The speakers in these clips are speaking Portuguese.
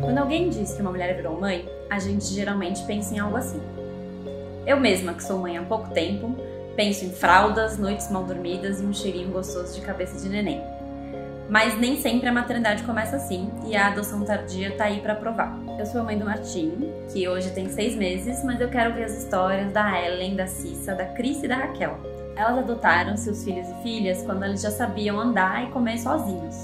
Quando alguém diz que uma mulher virou mãe, a gente geralmente pensa em algo assim. Eu mesma, que sou mãe há pouco tempo, penso em fraldas, noites mal dormidas e um cheirinho gostoso de cabeça de neném. Mas nem sempre a maternidade começa assim e a adoção tardia tá aí para provar. Eu sou a mãe do Martim, que hoje tem seis meses, mas eu quero ver as histórias da Ellen, da Cissa, da Cris e da Raquel. Elas adotaram seus filhos e filhas quando eles já sabiam andar e comer sozinhos.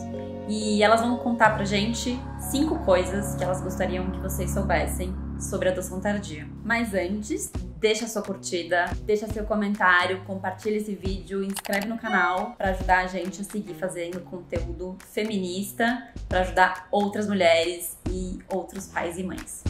E elas vão contar pra gente cinco coisas que elas gostariam que vocês soubessem sobre adoção tardia. Mas antes, deixa sua curtida, deixa seu comentário, compartilha esse vídeo, inscreve no canal para ajudar a gente a seguir fazendo conteúdo feminista, para ajudar outras mulheres e outros pais e mães.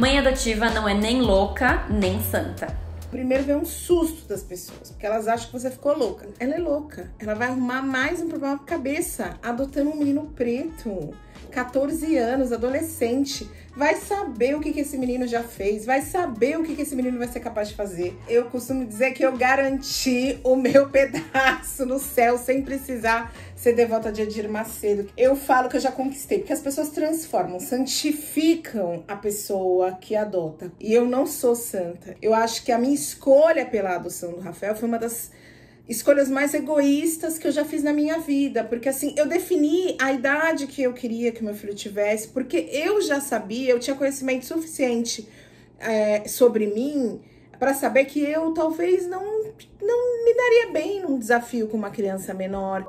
Mãe adotiva não é nem louca, nem santa. Primeiro vem um susto das pessoas, porque elas acham que você ficou louca. Ela é louca. Ela vai arrumar mais um problema na cabeça, adotando um menino preto. 14 anos, adolescente, vai saber o que, que esse menino já fez, vai saber o que, que esse menino vai ser capaz de fazer. Eu costumo dizer que eu garanti o meu pedaço no céu sem precisar ser devota de Edir Macedo. Eu falo que eu já conquistei, porque as pessoas transformam, santificam a pessoa que adota. E eu não sou santa. Eu acho que a minha escolha pela adoção do Rafael foi uma das escolhas mais egoístas que eu já fiz na minha vida, porque assim, eu defini a idade que eu queria que meu filho tivesse, porque eu já sabia, eu tinha conhecimento suficiente é, sobre mim para saber que eu talvez não, não me daria bem num desafio com uma criança menor.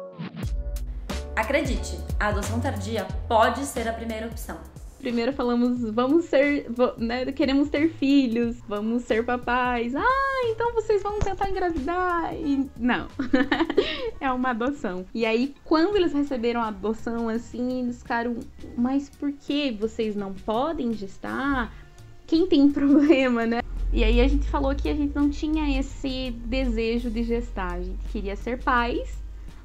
Acredite, a adoção tardia pode ser a primeira opção. Primeiro falamos, vamos ser, né, queremos ter filhos, vamos ser papais. Ah, então vocês vão tentar engravidar. E não, é uma adoção. E aí, quando eles receberam a adoção, assim, eles ficaram, mas por que vocês não podem gestar? Quem tem problema, né? E aí a gente falou que a gente não tinha esse desejo de gestar, a gente queria ser pais,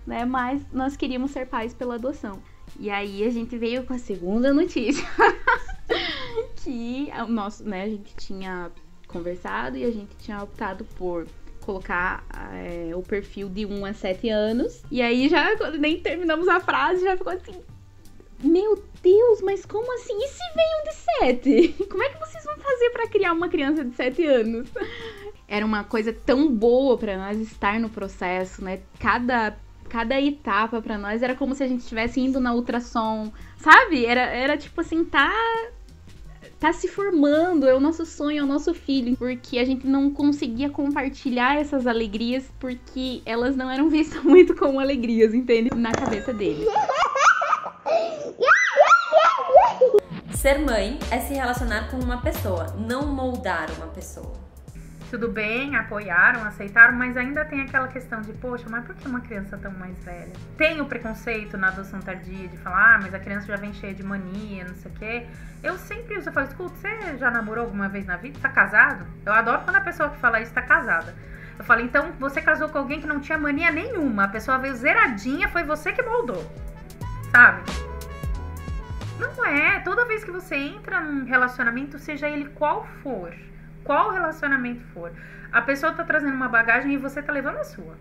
né? Mas nós queríamos ser pais pela adoção. E aí a gente veio com a segunda notícia. que o nosso, né, a gente tinha conversado e a gente tinha optado por colocar é, o perfil de 1 a 7 anos. E aí já nem terminamos a frase, já ficou assim. Meu Deus, mas como assim? E se vem um de 7? Como é que vocês vão fazer para criar uma criança de 7 anos? Era uma coisa tão boa para nós estar no processo, né? Cada cada etapa para nós era como se a gente estivesse indo na ultrassom, sabe? Era, era tipo assim, tá tá se formando, é o nosso sonho, é o nosso filho, porque a gente não conseguia compartilhar essas alegrias porque elas não eram vistas muito como alegrias, entende? Na cabeça dele. Ser mãe é se relacionar com uma pessoa, não moldar uma pessoa tudo bem, apoiaram, aceitaram, mas ainda tem aquela questão de, poxa, mas por que uma criança tão mais velha? Tem o preconceito na adoção tardia de falar, ah, mas a criança já vem cheia de mania, não sei o quê. Eu sempre uso, eu falo, escuta, você já namorou alguma vez na vida? Tá casado? Eu adoro quando a pessoa que fala isso tá casada. Eu falo, então você casou com alguém que não tinha mania nenhuma, a pessoa veio zeradinha, foi você que moldou, sabe? Não é, toda vez que você entra num relacionamento, seja ele qual for, qual relacionamento for, a pessoa tá trazendo uma bagagem e você tá levando a sua.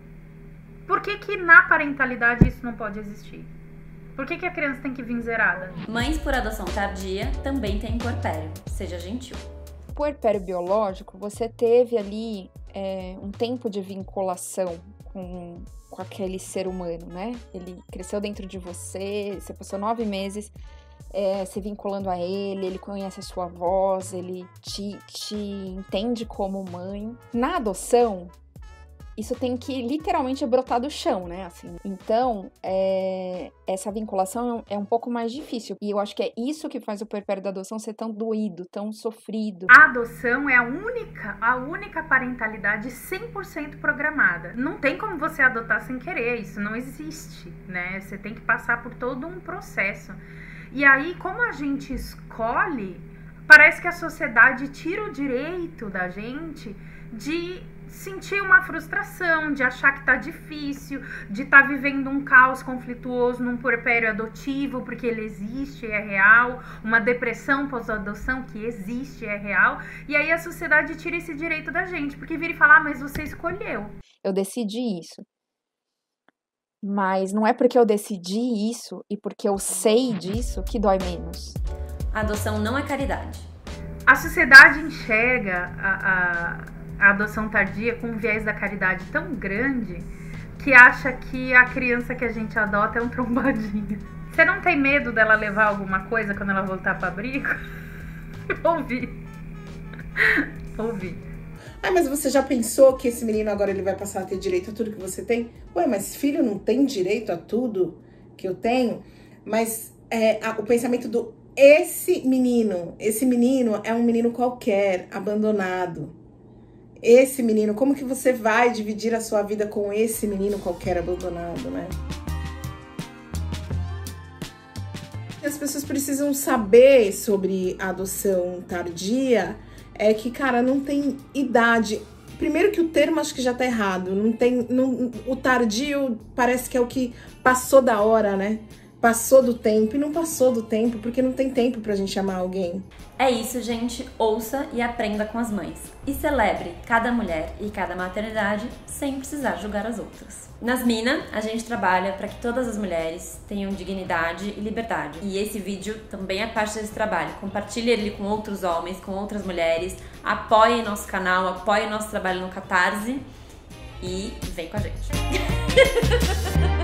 Por que, que na parentalidade isso não pode existir? Por que, que a criança tem que vir zerada? Mães por adoção tardia também têm puerpério. Seja gentil. Puerpério biológico, você teve ali é, um tempo de vinculação com, com aquele ser humano, né? Ele cresceu dentro de você, você passou nove meses é, se vinculando a ele, ele conhece a sua voz, ele te, te entende como mãe. Na adoção, isso tem que literalmente brotar do chão, né? Assim, então, é, essa vinculação é um pouco mais difícil. E eu acho que é isso que faz o puerpério da adoção ser tão doído, tão sofrido. A adoção é a única, a única parentalidade 100% programada. Não tem como você adotar sem querer, isso não existe, né? Você tem que passar por todo um processo. E aí, como a gente escolhe, parece que a sociedade tira o direito da gente de sentir uma frustração, de achar que tá difícil, de estar tá vivendo um caos conflituoso num puerpério adotivo, porque ele existe, é real, uma depressão pós-adoção que existe, é real, e aí a sociedade tira esse direito da gente, porque vira e fala, ah, mas você escolheu. Eu decidi isso. Mas não é porque eu decidi isso e porque eu sei disso que dói menos. A adoção não é caridade. A sociedade enxerga a, a, a adoção tardia com um viés da caridade tão grande que acha que a criança que a gente adota é um trombadinho. Você não tem medo dela levar alguma coisa quando ela voltar para abrigo? Ouvi. Ouvi. Ah, mas você já pensou que esse menino agora ele vai passar a ter direito a tudo que você tem? Ué, mas filho não tem direito a tudo que eu tenho? Mas é, a, o pensamento do esse menino, esse menino é um menino qualquer, abandonado. Esse menino, como que você vai dividir a sua vida com esse menino qualquer abandonado, né? As pessoas precisam saber sobre adoção tardia é que, cara, não tem idade. Primeiro que o termo acho que já tá errado. Não tem. Não, o tardio parece que é o que passou da hora, né? Passou do tempo e não passou do tempo, porque não tem tempo pra gente amar alguém. É isso, gente. Ouça e aprenda com as mães. E celebre cada mulher e cada maternidade sem precisar julgar as outras. Nas Minas, a gente trabalha para que todas as mulheres tenham dignidade e liberdade. E esse vídeo também é parte desse trabalho. Compartilhe ele com outros homens, com outras mulheres. Apoie nosso canal, apoie nosso trabalho no Catarse. E vem com a gente.